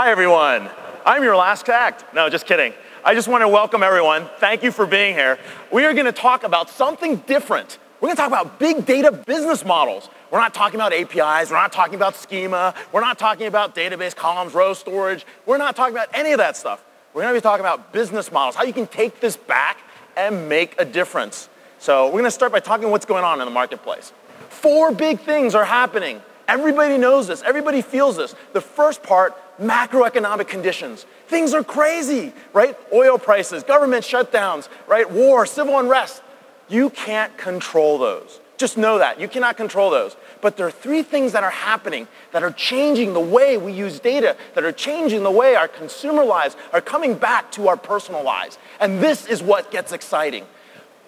Hi, everyone. I'm your last act. No, just kidding. I just want to welcome everyone. Thank you for being here. We are going to talk about something different. We're going to talk about big data business models. We're not talking about APIs. We're not talking about schema. We're not talking about database columns, row storage. We're not talking about any of that stuff. We're going to be talking about business models, how you can take this back and make a difference. So we're going to start by talking what's going on in the marketplace. Four big things are happening. Everybody knows this. Everybody feels this. The first part, macroeconomic conditions. Things are crazy, right? Oil prices, government shutdowns, right? War, civil unrest. You can't control those. Just know that. You cannot control those. But there are three things that are happening that are changing the way we use data, that are changing the way our consumer lives are coming back to our personal lives. And this is what gets exciting.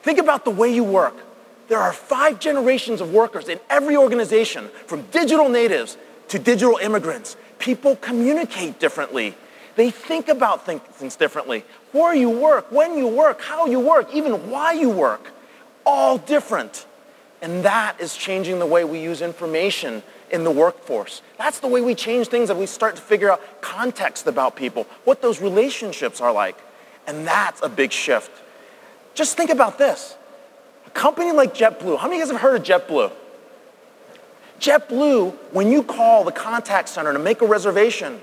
Think about the way you work. There are five generations of workers in every organization, from digital natives to digital immigrants. People communicate differently. They think about things differently. Where you work, when you work, how you work, even why you work, all different. And that is changing the way we use information in the workforce. That's the way we change things that we start to figure out context about people, what those relationships are like. And that's a big shift. Just think about this. A company like JetBlue, how many of you guys have heard of JetBlue? JetBlue, when you call the contact center to make a reservation,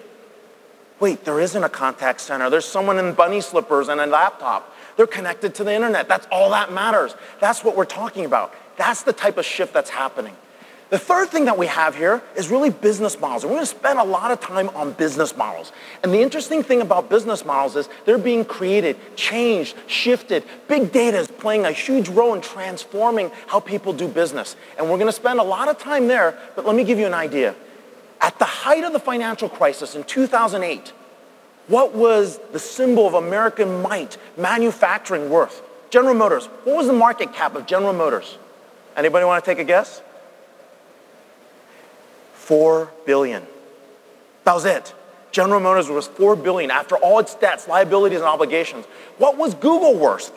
wait, there isn't a contact center. There's someone in bunny slippers and a laptop. They're connected to the internet. That's all that matters. That's what we're talking about. That's the type of shift that's happening. The third thing that we have here is really business models. And we're going to spend a lot of time on business models. And the interesting thing about business models is they're being created, changed, shifted. Big data is playing a huge role in transforming how people do business. And we're going to spend a lot of time there, but let me give you an idea. At the height of the financial crisis in 2008, what was the symbol of American might, manufacturing worth? General Motors. What was the market cap of General Motors? Anybody want to take a guess? Four billion. That was it. General Motors was four billion after all its debts, liabilities, and obligations. What was Google worth?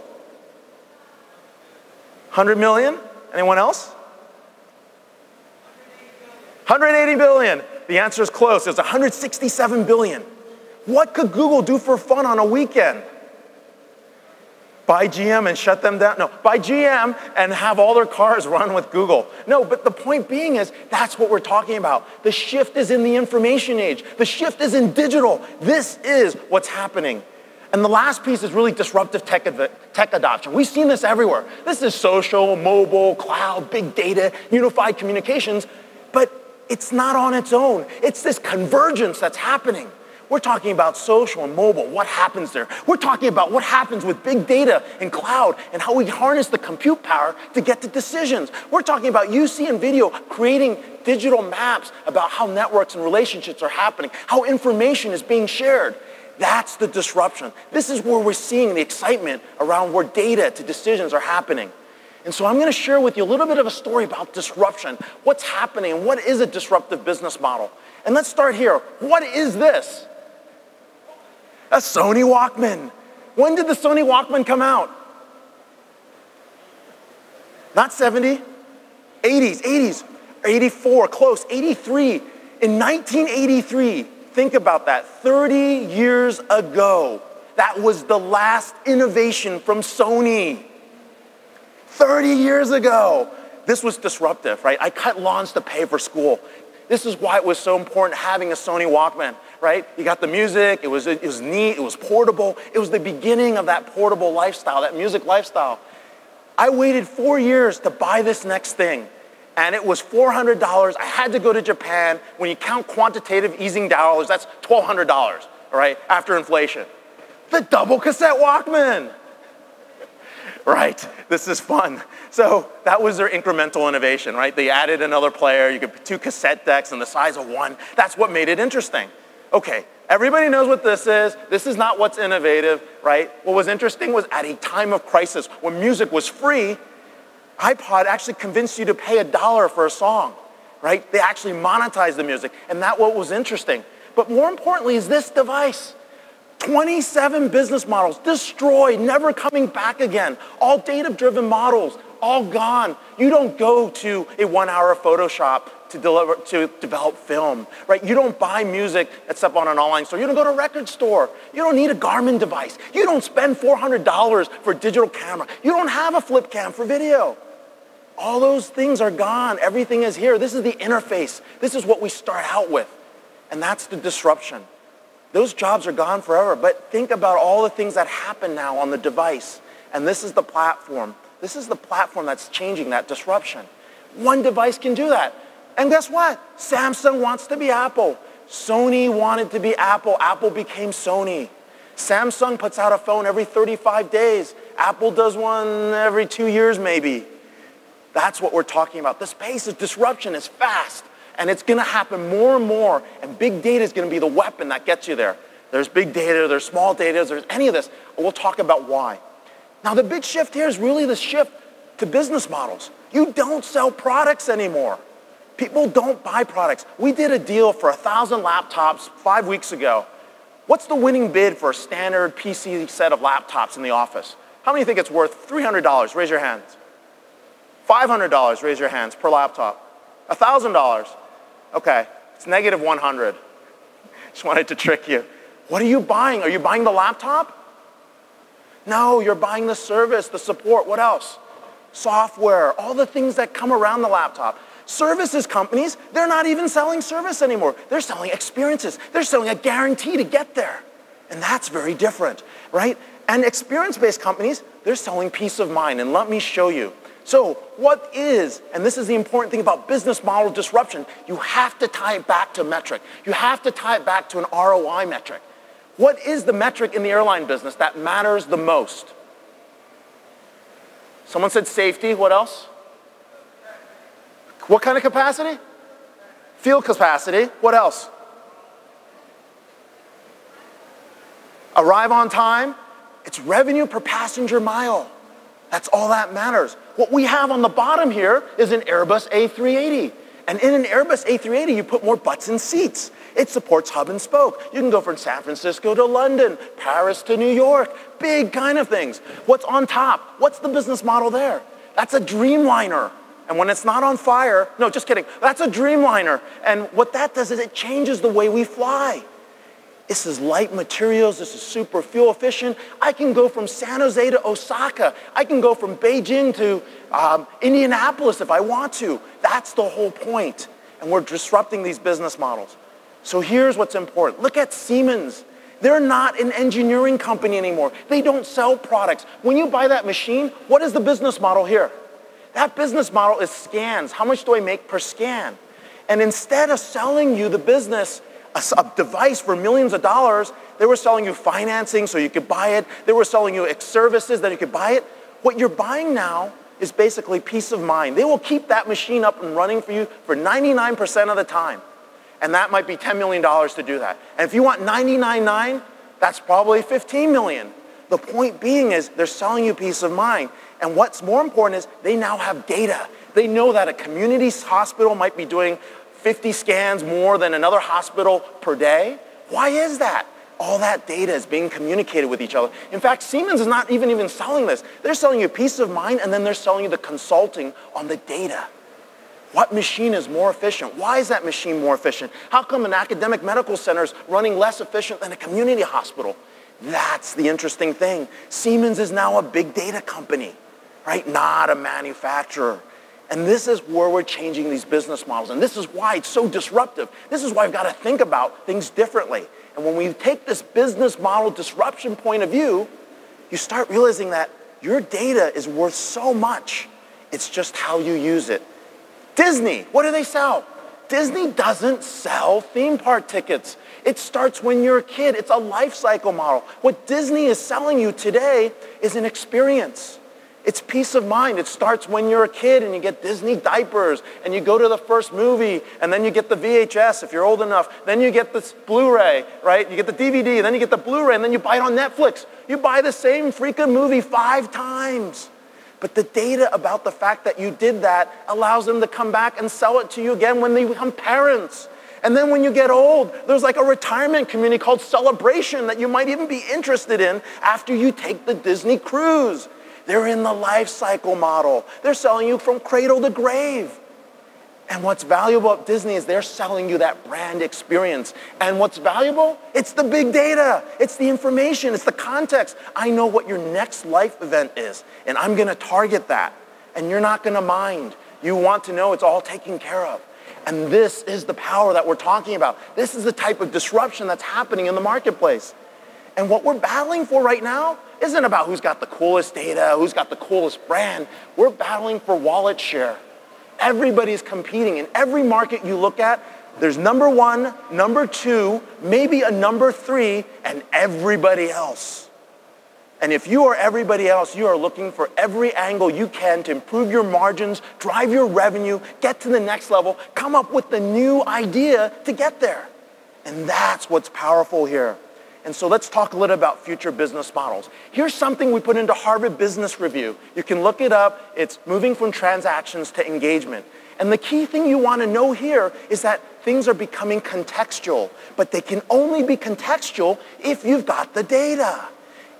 100 million? Anyone else? 180 billion. The answer is close. It's 167 billion. What could Google do for fun on a weekend? Buy GM and shut them down. No, buy GM and have all their cars run with Google. No, but the point being is that's what we're talking about. The shift is in the information age. The shift is in digital. This is what's happening. And the last piece is really disruptive tech, tech adoption. We've seen this everywhere. This is social, mobile, cloud, big data, unified communications, but it's not on its own. It's this convergence that's happening. We're talking about social and mobile, what happens there. We're talking about what happens with big data and cloud and how we harness the compute power to get to decisions. We're talking about UC and video creating digital maps about how networks and relationships are happening, how information is being shared. That's the disruption. This is where we're seeing the excitement around where data to decisions are happening. And so I'm going to share with you a little bit of a story about disruption, what's happening, what is a disruptive business model. And let's start here. What is this? A Sony Walkman. When did the Sony Walkman come out? Not 70, 80s, 80s, 84, close, 83. In 1983, think about that, 30 years ago, that was the last innovation from Sony. 30 years ago. This was disruptive, right? I cut lawns to pay for school. This is why it was so important having a Sony Walkman, right? You got the music, it was, it was neat, it was portable. It was the beginning of that portable lifestyle, that music lifestyle. I waited four years to buy this next thing, and it was $400. I had to go to Japan. When you count quantitative easing dollars, that's $1,200, all right, after inflation. The double cassette Walkman right? This is fun. So that was their incremental innovation, right? They added another player. You could put two cassette decks in the size of one. That's what made it interesting. Okay, everybody knows what this is. This is not what's innovative, right? What was interesting was at a time of crisis when music was free, iPod actually convinced you to pay a dollar for a song, right? They actually monetized the music, and that what was interesting. But more importantly is this device. 27 business models destroyed, never coming back again. All data driven models, all gone. You don't go to a one hour Photoshop to, deliver, to develop film, right? You don't buy music except on an online store. You don't go to a record store. You don't need a Garmin device. You don't spend $400 for a digital camera. You don't have a flip cam for video. All those things are gone. Everything is here. This is the interface. This is what we start out with. And that's the disruption. Those jobs are gone forever. But think about all the things that happen now on the device. And this is the platform. This is the platform that's changing that disruption. One device can do that. And guess what? Samsung wants to be Apple. Sony wanted to be Apple. Apple became Sony. Samsung puts out a phone every 35 days. Apple does one every two years maybe. That's what we're talking about. This pace of disruption is fast. And it's going to happen more and more. And big data is going to be the weapon that gets you there. There's big data, there's small data, there's any of this. We'll talk about why. Now, the big shift here is really the shift to business models. You don't sell products anymore. People don't buy products. We did a deal for a 1,000 laptops five weeks ago. What's the winning bid for a standard PC set of laptops in the office? How many think it's worth $300? Raise your hands. $500, raise your hands, per laptop. $1,000. Okay, it's negative 100. Just wanted to trick you. What are you buying? Are you buying the laptop? No, you're buying the service, the support. What else? Software, all the things that come around the laptop. Services companies, they're not even selling service anymore. They're selling experiences. They're selling a guarantee to get there. And that's very different, right? And experience-based companies, they're selling peace of mind. And let me show you. So what is, and this is the important thing about business model disruption, you have to tie it back to metric. You have to tie it back to an ROI metric. What is the metric in the airline business that matters the most? Someone said safety, what else? What kind of capacity? Field capacity, what else? Arrive on time, it's revenue per passenger mile. That's all that matters. What we have on the bottom here is an Airbus A380. And in an Airbus A380, you put more butts in seats. It supports hub and spoke. You can go from San Francisco to London, Paris to New York, big kind of things. What's on top? What's the business model there? That's a Dreamliner. And when it's not on fire, no, just kidding. That's a Dreamliner. And what that does is it changes the way we fly. This is light materials. This is super fuel efficient. I can go from San Jose to Osaka. I can go from Beijing to um, Indianapolis if I want to. That's the whole point. And we're disrupting these business models. So here's what's important. Look at Siemens. They're not an engineering company anymore. They don't sell products. When you buy that machine, what is the business model here? That business model is scans. How much do I make per scan? And instead of selling you the business a, a, device for millions of dollars. They were selling you financing so you could buy it. They were selling you services that you could buy it. What you're buying now is basically peace of mind. They will keep that machine up and running for you for 99% of the time. And that might be $10 million to do that. And if you want 99.9, that's probably 15 million. The point being is they're selling you peace of mind. And what's more important is they now have data. They know that a community hospital might be doing 50 scans more than another hospital per day? Why is that? All that data is being communicated with each other. In fact, Siemens is not even even selling this. They're selling you peace of mind and then they're selling you the consulting on the data. What machine is more efficient? Why is that machine more efficient? How come an academic medical center is running less efficient than a community hospital? That's the interesting thing. Siemens is now a big data company, right? Not a manufacturer. And this is where we're changing these business models. And this is why it's so disruptive. This is why we've got to think about things differently. And when we take this business model disruption point of view, you start realizing that your data is worth so much. It's just how you use it. Disney, what do they sell? Disney doesn't sell theme park tickets. It starts when you're a kid. It's a life cycle model. What Disney is selling you today is an experience. It's peace of mind. It starts when you're a kid and you get Disney diapers and you go to the first movie and then you get the VHS if you're old enough. Then you get this Blu-ray, right? You get the DVD, and then you get the Blu-ray and then you buy it on Netflix. You buy the same freaking movie five times. But the data about the fact that you did that allows them to come back and sell it to you again when they become parents. And then when you get old, there's like a retirement community called Celebration that you might even be interested in after you take the Disney cruise. They're in the life cycle model. They're selling you from cradle to grave. And what's valuable at Disney is they're selling you that brand experience. And what's valuable? It's the big data. It's the information. It's the context. I know what your next life event is, and I'm going to target that. And you're not going to mind. You want to know it's all taken care of. And this is the power that we're talking about. This is the type of disruption that's happening in the marketplace. And what we're battling for right now isn't about who's got the coolest data, who's got the coolest brand. We're battling for wallet share. Everybody's competing. In every market you look at, there's number one, number two, maybe a number three, and everybody else. And if you are everybody else, you are looking for every angle you can to improve your margins, drive your revenue, get to the next level, come up with the new idea to get there. And that's what's powerful here. And so let's talk a little about future business models. Here's something we put into Harvard Business Review. You can look it up. It's moving from transactions to engagement. And the key thing you want to know here is that things are becoming contextual, but they can only be contextual if you've got the data.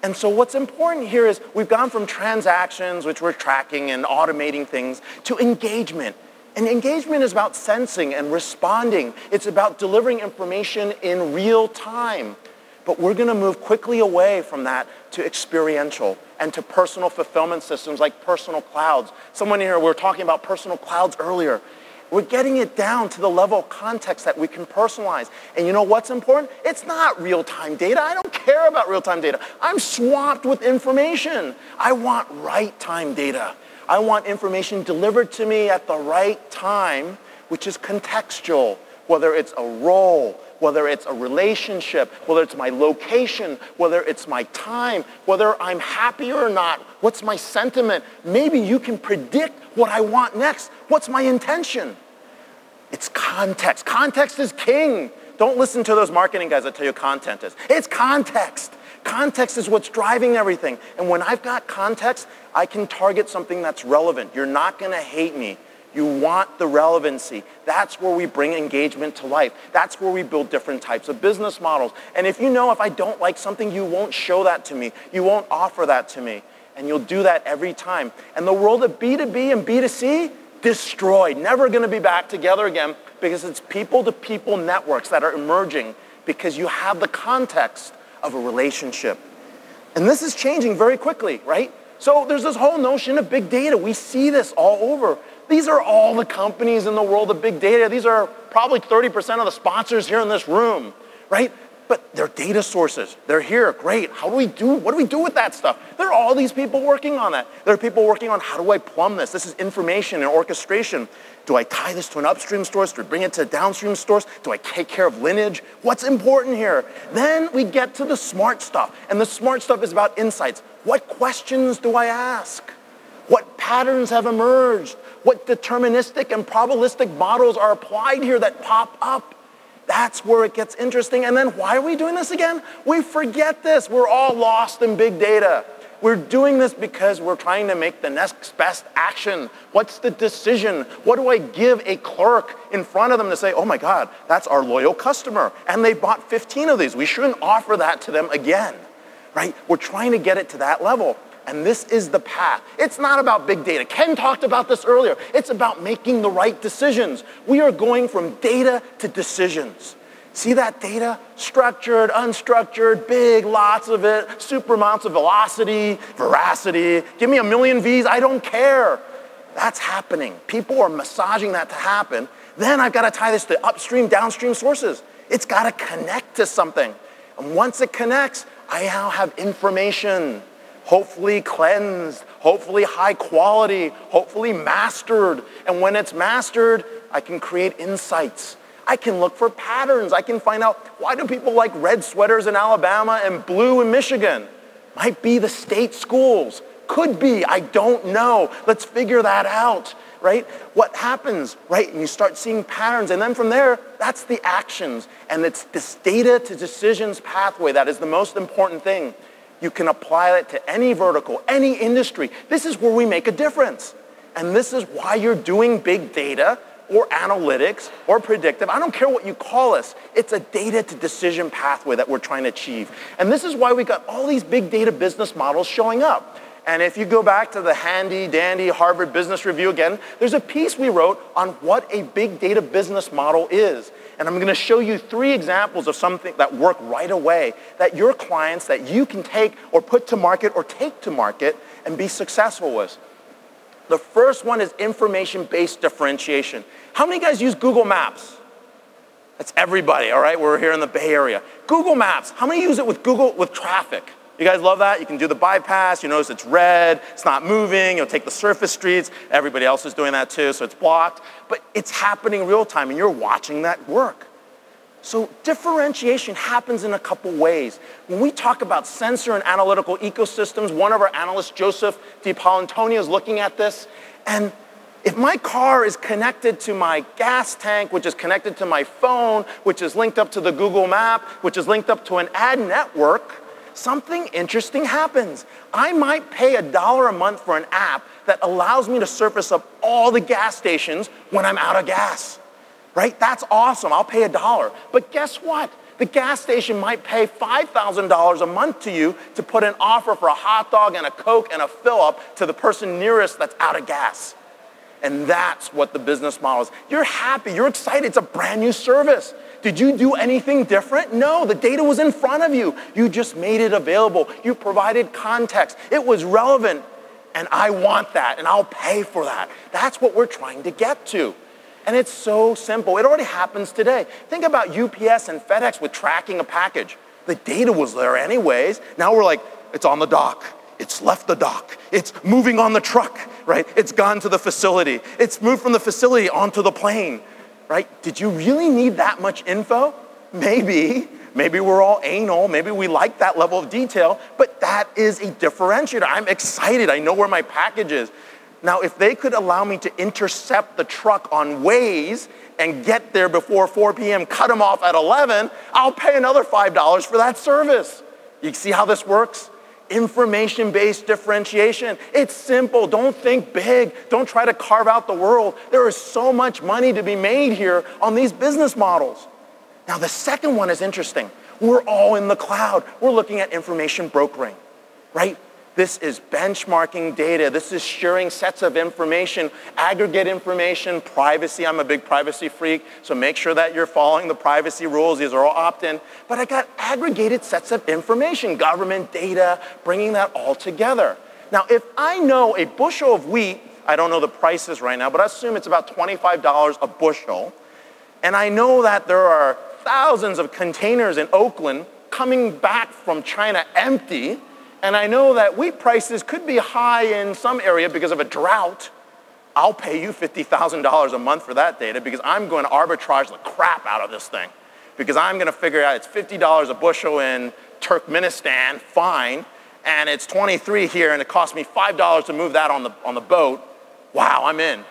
And so what's important here is we've gone from transactions, which we're tracking and automating things, to engagement. And engagement is about sensing and responding. It's about delivering information in real time. But we're going to move quickly away from that to experiential and to personal fulfillment systems like personal clouds. Someone here, we were talking about personal clouds earlier. We're getting it down to the level of context that we can personalize. And you know what's important? It's not real-time data. I don't care about real-time data. I'm swamped with information. I want right-time data. I want information delivered to me at the right time, which is contextual, whether it's a role, whether it's a relationship, whether it's my location, whether it's my time, whether I'm happy or not, what's my sentiment. Maybe you can predict what I want next. What's my intention? It's context. Context is king. Don't listen to those marketing guys that tell you content is. It's context. Context is what's driving everything. And when I've got context, I can target something that's relevant. You're not going to hate me you want the relevancy. That's where we bring engagement to life. That's where we build different types of business models. And if you know if I don't like something, you won't show that to me. You won't offer that to me. And you'll do that every time. And the world of B2B and B2C, destroyed. Never going to be back together again because it's people-to-people networks that are emerging because you have the context of a relationship. And this is changing very quickly, right? So there's this whole notion of big data. We see this all over. These are all the companies in the world of big data. These are probably 30% of the sponsors here in this room, right? But they're data sources. They're here. Great. How do we do, what do we do with that stuff? There are all these people working on that. There are people working on how do I plumb this? This is information and orchestration. Do I tie this to an upstream source? Do I bring it to a downstream source? Do I take care of lineage? What's important here? Then we get to the smart stuff. And the smart stuff is about insights. What questions do I ask? What patterns have emerged? What deterministic and probabilistic models are applied here that pop up? That's where it gets interesting. And then why are we doing this again? We forget this. We're all lost in big data. We're doing this because we're trying to make the next best action. What's the decision? What do I give a clerk in front of them to say, oh my God, that's our loyal customer. And they bought 15 of these. We shouldn't offer that to them again, right? We're trying to get it to that level. And this is the path. It's not about big data. Ken talked about this earlier. It's about making the right decisions. We are going from data to decisions. See that data? Structured, unstructured, big, lots of it, super amounts of velocity, veracity. Give me a million V's, I don't care. That's happening. People are massaging that to happen. Then I've got to tie this to upstream, downstream sources. It's got to connect to something. And once it connects, I now have information hopefully cleansed, hopefully high quality, hopefully mastered. And when it's mastered, I can create insights. I can look for patterns. I can find out why do people like red sweaters in Alabama and blue in Michigan? Might be the state schools. Could be. I don't know. Let's figure that out, right? What happens, right? And you start seeing patterns. And then from there, that's the actions. And it's this data to decisions pathway that is the most important thing. You can apply it to any vertical, any industry. This is where we make a difference. And this is why you're doing big data or analytics or predictive. I don't care what you call us. It's a data to decision pathway that we're trying to achieve. And this is why we got all these big data business models showing up. And if you go back to the handy dandy Harvard Business Review again, there's a piece we wrote on what a big data business model is. And I'm going to show you three examples of something that work right away that your clients that you can take or put to market or take to market and be successful with. The first one is information-based differentiation. How many guys use Google Maps? That's everybody, all right? We're here in the Bay Area. Google Maps, how many use it with Google with traffic? You guys love that? You can do the bypass, you notice it's red, it's not moving, you'll take the surface streets, everybody else is doing that too, so it's blocked. But it's happening real time and you're watching that work. So differentiation happens in a couple ways. When we talk about sensor and analytical ecosystems, one of our analysts, Joseph DiPaolantonio, is looking at this. And if my car is connected to my gas tank, which is connected to my phone, which is linked up to the Google map, which is linked up to an ad network, something interesting happens. I might pay a dollar a month for an app that allows me to surface up all the gas stations when I'm out of gas. Right? That's awesome. I'll pay a dollar. But guess what? The gas station might pay $5,000 a month to you to put an offer for a hot dog and a Coke and a fill up to the person nearest that's out of gas. And that's what the business model is. You're happy, you're excited, it's a brand new service. Did you do anything different? No, the data was in front of you. You just made it available. You provided context. It was relevant. And I want that, and I'll pay for that. That's what we're trying to get to. And it's so simple. It already happens today. Think about UPS and FedEx with tracking a package. The data was there anyways. Now we're like, it's on the dock. It's left the dock. It's moving on the truck, right? It's gone to the facility. It's moved from the facility onto the plane right? Did you really need that much info? Maybe. Maybe we're all anal. Maybe we like that level of detail, but that is a differentiator. I'm excited. I know where my package is. Now, if they could allow me to intercept the truck on Waze and get there before 4 p.m., cut them off at 11, I'll pay another $5 for that service. You see how this works? Information-based differentiation. It's simple. Don't think big. Don't try to carve out the world. There is so much money to be made here on these business models. Now, the second one is interesting. We're all in the cloud. We're looking at information brokering, right? This is benchmarking data. This is sharing sets of information, aggregate information, privacy. I'm a big privacy freak, so make sure that you're following the privacy rules. These are all opt-in. But I got aggregated sets of information, government data, bringing that all together. Now, if I know a bushel of wheat, I don't know the prices right now, but I assume it's about $25 a bushel, and I know that there are thousands of containers in Oakland coming back from China empty, and I know that wheat prices could be high in some area because of a drought, I'll pay you $50,000 a month for that data because I'm going to arbitrage the crap out of this thing. Because I'm going to figure out it's $50 a bushel in Turkmenistan, fine, and it's 23 here and it cost me $5 to move that on the, on the boat. Wow, I'm in.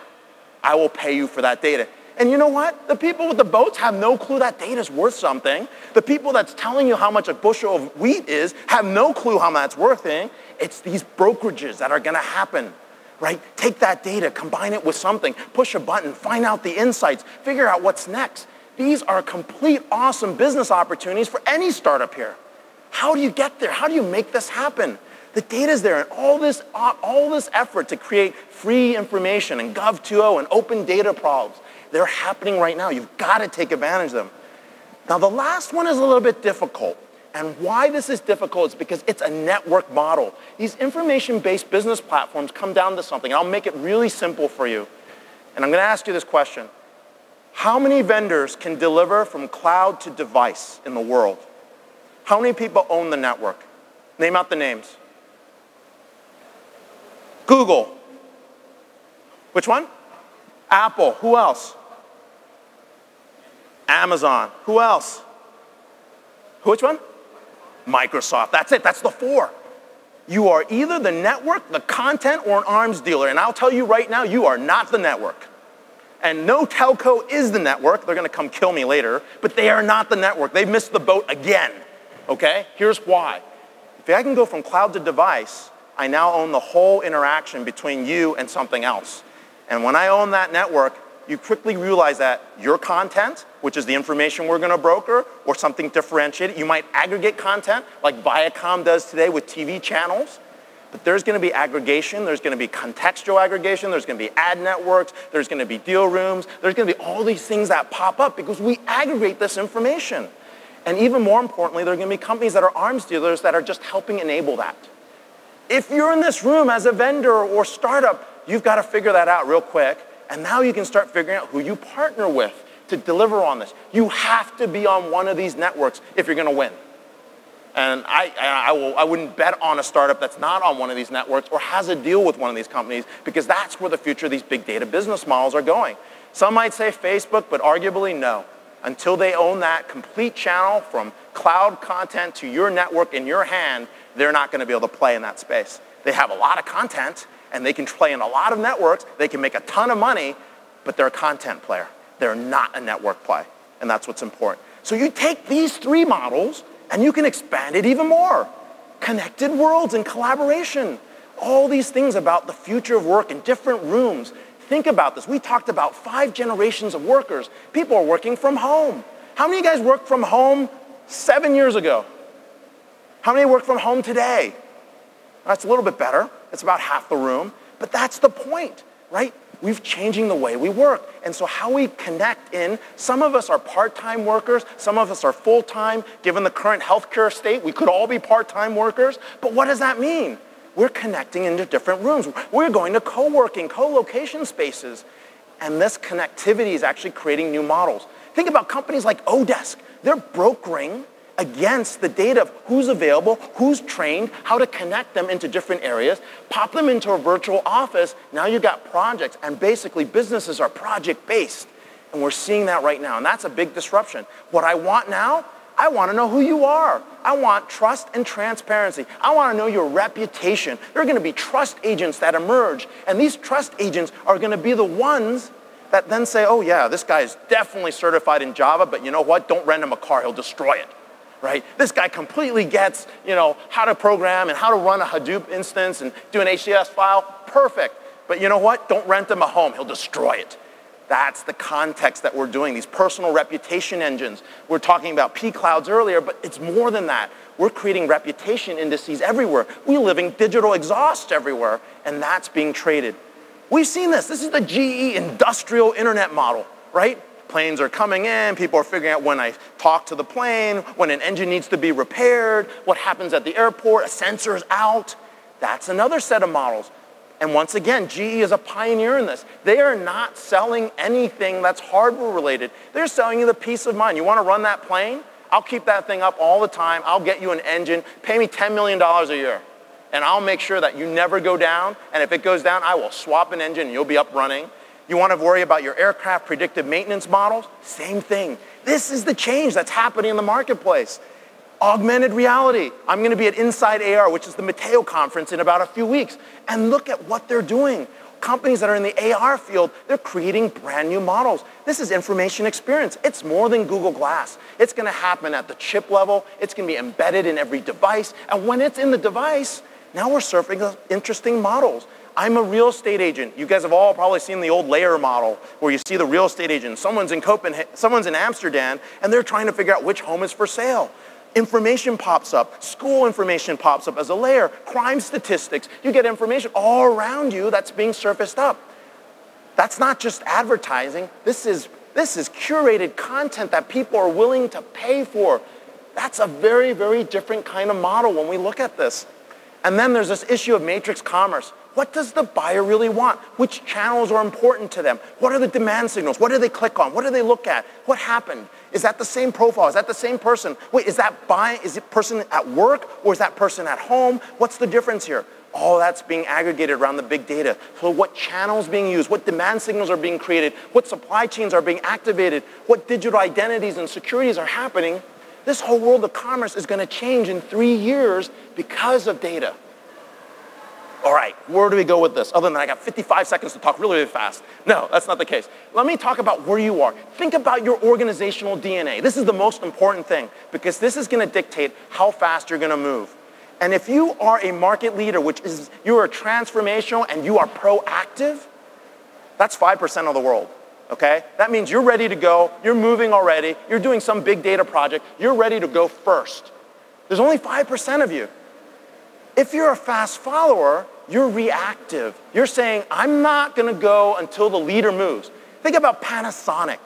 I will pay you for that data. And you know what? The people with the boats have no clue that data is worth something. The people that's telling you how much a bushel of wheat is have no clue how much that's worth it. It's these brokerages that are going to happen, right? Take that data, combine it with something, push a button, find out the insights, figure out what's next. These are complete awesome business opportunities for any startup here. How do you get there? How do you make this happen? The data is there and all this, uh, all this effort to create free information and Gov 2.0 and open data problems they're happening right now. You've got to take advantage of them. Now, the last one is a little bit difficult. And why this is difficult is because it's a network model. These information-based business platforms come down to something. I'll make it really simple for you. And I'm going to ask you this question. How many vendors can deliver from cloud to device in the world? How many people own the network? Name out the names. Google. Which one? Apple. Who else? Amazon. Who else? Which one? Microsoft. That's it. That's the four. You are either the network, the content, or an arms dealer. And I'll tell you right now, you are not the network. And no telco is the network. They're going to come kill me later. But they are not the network. They've missed the boat again. Okay? Here's why. If I can go from cloud to device, I now own the whole interaction between you and something else. And when I own that network, you quickly realize that your content, which is the information we're going to broker, or something differentiated, you might aggregate content like Viacom does today with TV channels. But there's going to be aggregation, there's going to be contextual aggregation, there's going to be ad networks, there's going to be deal rooms, there's going to be all these things that pop up because we aggregate this information. And even more importantly, there are going to be companies that are arms dealers that are just helping enable that. If you're in this room as a vendor or startup, you've got to figure that out real quick. And now you can start figuring out who you partner with to deliver on this. You have to be on one of these networks if you're going to win. And I, I, will, I wouldn't bet on a startup that's not on one of these networks or has a deal with one of these companies because that's where the future of these big data business models are going. Some might say Facebook, but arguably no. Until they own that complete channel from cloud content to your network in your hand, they're not going to be able to play in that space. They have a lot of content and they can play in a lot of networks. They can make a ton of money, but they're a content player. They're not a network play. And that's what's important. So you take these three models and you can expand it even more. Connected worlds and collaboration. All these things about the future of work in different rooms. Think about this. We talked about five generations of workers. People are working from home. How many of you guys worked from home seven years ago? How many work from home today? That's a little bit better. It's about half the room. But that's the point, right? we're changing the way we work. And so how we connect in, some of us are part-time workers, some of us are full-time. Given the current healthcare state, we could all be part-time workers. But what does that mean? We're connecting into different rooms. We're going to co-working, co-location spaces. And this connectivity is actually creating new models. Think about companies like oDesk. They're brokering against the data of who's available, who's trained, how to connect them into different areas, pop them into a virtual office. Now you've got projects, and basically businesses are project-based. And we're seeing that right now, and that's a big disruption. What I want now, I want to know who you are. I want trust and transparency. I want to know your reputation. There are going to be trust agents that emerge, and these trust agents are going to be the ones that then say, oh yeah, this guy is definitely certified in Java, but you know what? Don't rent him a car, he'll destroy it right? This guy completely gets, you know, how to program and how to run a Hadoop instance and do an HDFS file. Perfect. But you know what? Don't rent him a home. He'll destroy it. That's the context that we're doing, these personal reputation engines. We're talking about P-clouds earlier, but it's more than that. We're creating reputation indices everywhere. We're living digital exhaust everywhere, and that's being traded. We've seen this. This is the GE industrial internet model, right? Planes are coming in, people are figuring out when I talk to the plane, when an engine needs to be repaired, what happens at the airport, a sensor's out. That's another set of models. And once again, GE is a pioneer in this. They are not selling anything that's hardware related. They're selling you the peace of mind. You want to run that plane? I'll keep that thing up all the time. I'll get you an engine. Pay me $10 million a year. And I'll make sure that you never go down. And if it goes down, I will swap an engine and you'll be up running. You want to worry about your aircraft predictive maintenance models? Same thing. This is the change that's happening in the marketplace. Augmented reality. I'm going to be at Inside AR, which is the Metaio conference in about a few weeks. And look at what they're doing. Companies that are in the AR field, they're creating brand new models. This is information experience. It's more than Google Glass. It's going to happen at the chip level. It's going to be embedded in every device. And when it's in the device, now we're surfing interesting models. I'm a real estate agent. You guys have all probably seen the old Layar model where you see the real estate agent. Someone's in Copenhagen, someone's in Amsterdam, and they're trying to figure out which home is for sale. Information pops up, school information pops up as a layer, crime statistics. You get information all around you that's being surfaced up. That's not just advertising. This is, this is curated content that people are willing to pay for. That's a very, very different kind of model when we look at this. And then there's this issue of matrix commerce. What does the buyer really want? Which channels are important to them? What are the demand signals? What do they click on? What do they look at? What happened? Is that the same profile? Is that the same person? Wait, is that buying, is it person at work or is that person at home? What's the difference here? All that's being aggregated around the big data. So what channels being used, what demand signals are being created, what supply chains are being activated, what digital identities and securities are happening. This whole world of commerce is going to change in three years because of data. All right, where do we go with this? Other than I got 55 seconds to talk really, really fast. No, that's not the case. Let me talk about where you are. Think about your organizational DNA. This is the most important thing because this is going to dictate how fast you're going to move. And if you are a market leader, which is you are transformational and you are proactive, that's 5% of the world. Okay? That means you're ready to go, you're moving already, you're doing some big data project, you're ready to go first. There's only 5% of you. If you're a fast follower, you're reactive. You're saying, I'm not gonna go until the leader moves. Think about Panasonic.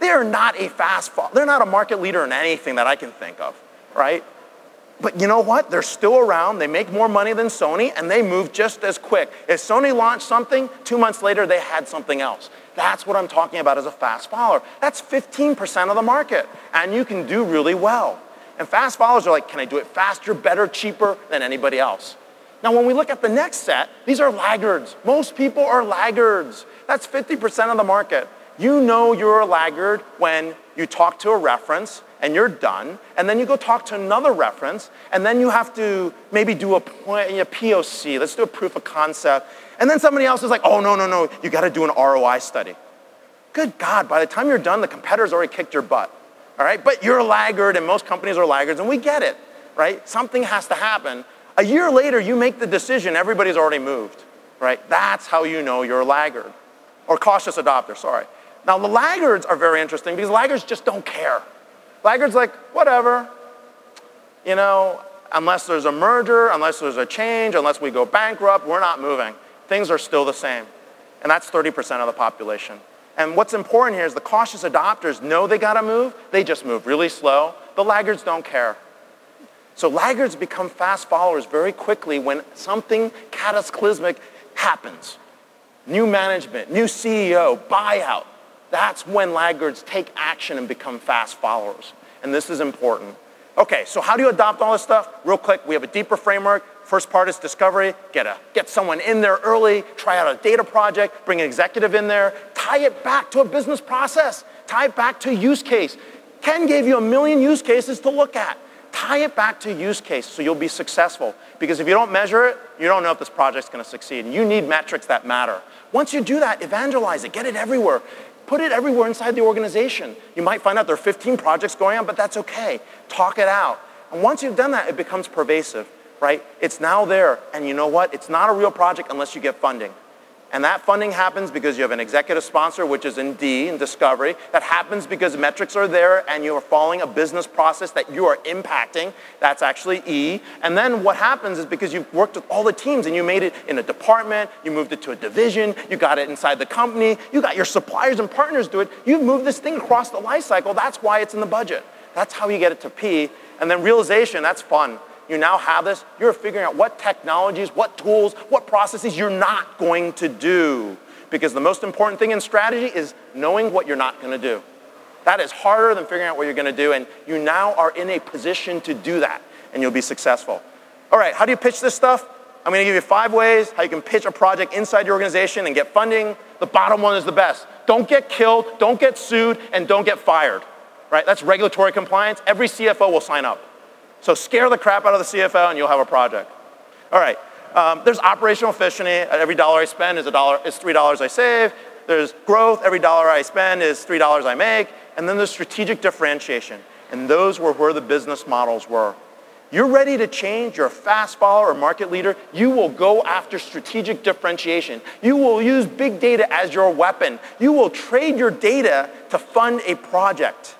They are not a fast follower. They're not a market leader in anything that I can think of, right? But you know what? They're still around. They make more money than Sony, and they move just as quick. If Sony launched something, two months later, they had something else. That's what I'm talking about as a fast follower. That's 15% of the market, and you can do really well. And fast followers are like, can I do it faster, better, cheaper than anybody else? Now, when we look at the next set, these are laggards. Most people are laggards. That's 50% of the market. You know you're a laggard when you talk to a reference and you're done, and then you go talk to another reference, and then you have to maybe do a, point, a POC, let's do a proof of concept, and then somebody else is like, oh, no, no, no, you gotta do an ROI study. Good God, by the time you're done, the competitor's already kicked your butt, all right? But you're a laggard, and most companies are laggards, and we get it, right? Something has to happen. A year later, you make the decision, everybody's already moved, right? That's how you know you're a laggard, or cautious adopter, sorry. Now, the laggards are very interesting because laggards just don't care. Laggards like, whatever, you know, unless there's a merger, unless there's a change, unless we go bankrupt, we're not moving. Things are still the same. And that's 30% of the population. And what's important here is the cautious adopters know they gotta move, they just move really slow. The laggards don't care. So laggards become fast followers very quickly when something cataclysmic happens. New management, new CEO, buyout. That's when laggards take action and become fast followers. And this is important. Okay, so how do you adopt all this stuff? Real quick, we have a deeper framework. First part is discovery. Get, a, get someone in there early, try out a data project, bring an executive in there, tie it back to a business process, tie it back to use case. Ken gave you a million use cases to look at. Tie it back to use case so you'll be successful. Because if you don't measure it, you don't know if this project's gonna succeed. You need metrics that matter. Once you do that, evangelize it, get it everywhere. Put it everywhere inside the organization. You might find out there are 15 projects going on, but that's okay. Talk it out. And once you've done that, it becomes pervasive, right? It's now there. And you know what? It's not a real project unless you get funding. And that funding happens because you have an executive sponsor, which is in D, in discovery. That happens because metrics are there and you are following a business process that you are impacting. That's actually E. And then what happens is because you've worked with all the teams and you made it in a department, you moved it to a division, you got it inside the company, you got your suppliers and partners do it, you've moved this thing across the life cycle. That's why it's in the budget. That's how you get it to P. And then realization, that's fun you now have this, you're figuring out what technologies, what tools, what processes you're not going to do. Because the most important thing in strategy is knowing what you're not going to do. That is harder than figuring out what you're going to do, and you now are in a position to do that, and you'll be successful. All right, how do you pitch this stuff? I'm going to give you five ways how you can pitch a project inside your organization and get funding. The bottom one is the best. Don't get killed, don't get sued, and don't get fired. Right? That's regulatory compliance. Every CFO will sign up. So scare the crap out of the CFO and you'll have a project. All right, um, there's operational efficiency. Every dollar I spend is, a dollar, is $3 I save. There's growth. Every dollar I spend is $3 I make. And then there's strategic differentiation. And those were where the business models were. You're ready to change, you're a fast follower or market leader, you will go after strategic differentiation. You will use big data as your weapon. You will trade your data to fund a project.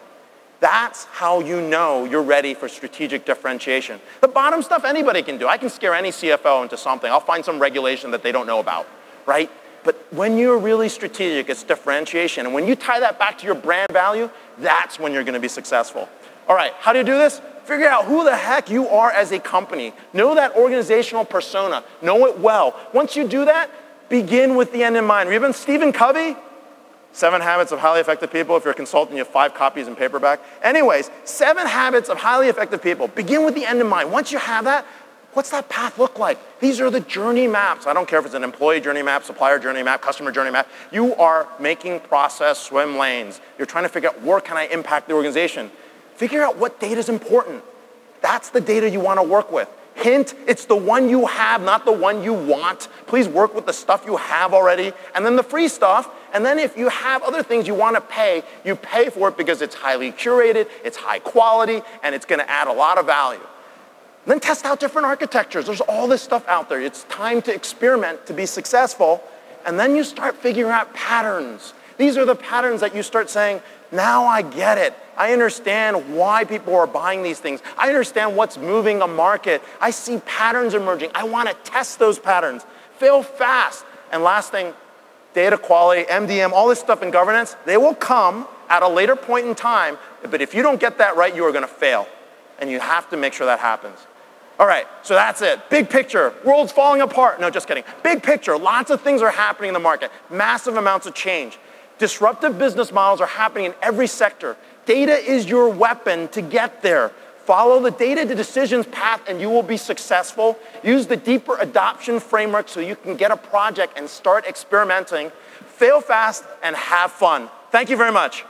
That's how you know you're ready for strategic differentiation. The bottom stuff anybody can do. I can scare any CFO into something. I'll find some regulation that they don't know about, right? But when you're really strategic, it's differentiation. And when you tie that back to your brand value, that's when you're going to be successful. All right, how do you do this? Figure out who the heck you are as a company. Know that organizational persona. Know it well. Once you do that, begin with the end in mind. Remember Stephen Covey? Seven Habits of Highly Effective People. If you're a consultant, you have five copies in paperback. Anyways, seven habits of highly effective people. Begin with the end in mind. Once you have that, what's that path look like? These are the journey maps. I don't care if it's an employee journey map, supplier journey map, customer journey map. You are making process swim lanes. You're trying to figure out where can I impact the organization. Figure out what data is important. That's the data you want to work with. Hint, it's the one you have, not the one you want. Please work with the stuff you have already. And then the free stuff. And then if you have other things you want to pay, you pay for it because it's highly curated, it's high quality, and it's going to add a lot of value. And then test out different architectures. There's all this stuff out there. It's time to experiment to be successful. And then you start figuring out patterns. These are the patterns that you start saying, now I get it. I understand why people are buying these things. I understand what's moving a market. I see patterns emerging. I want to test those patterns. Fail fast. And last thing, data quality, MDM, all this stuff in governance, they will come at a later point in time. But if you don't get that right, you are going to fail. And you have to make sure that happens. All right, so that's it. Big picture, world's falling apart. No, just kidding. Big picture, lots of things are happening in the market, massive amounts of change. Disruptive business models are happening in every sector. Data is your weapon to get there. Follow the data to decisions path and you will be successful. Use the deeper adoption framework so you can get a project and start experimenting. Fail fast and have fun. Thank you very much.